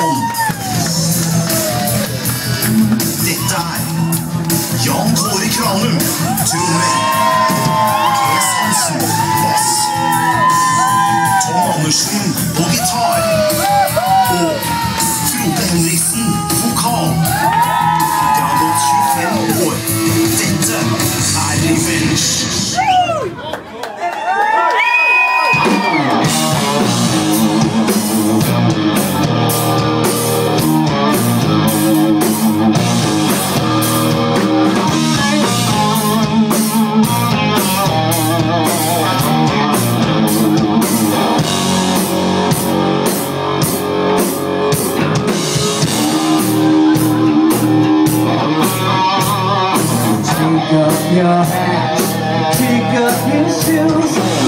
on. up your hat, Pick up your shoes.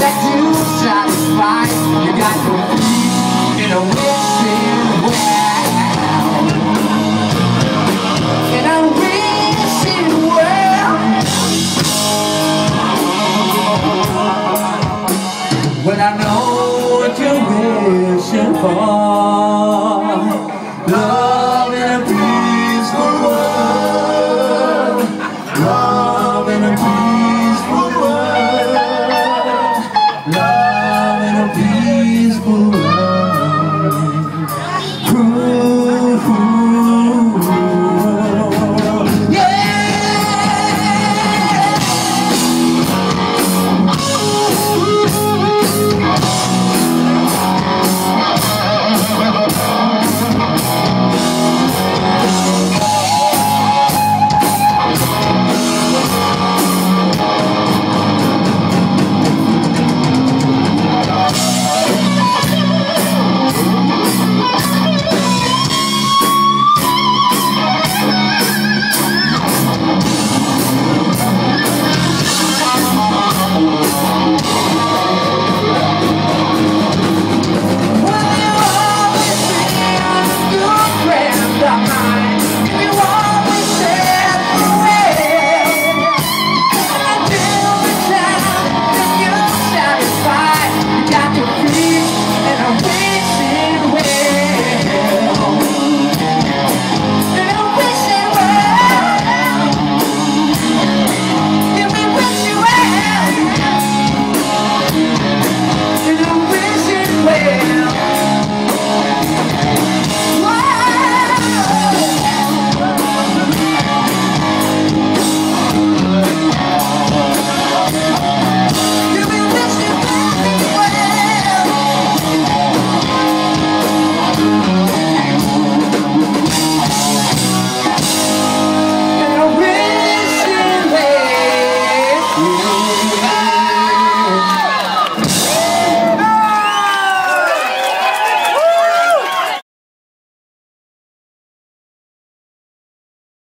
that you satisfy You got your feet in a wishing well. Wishing well When I know what you're wishing for.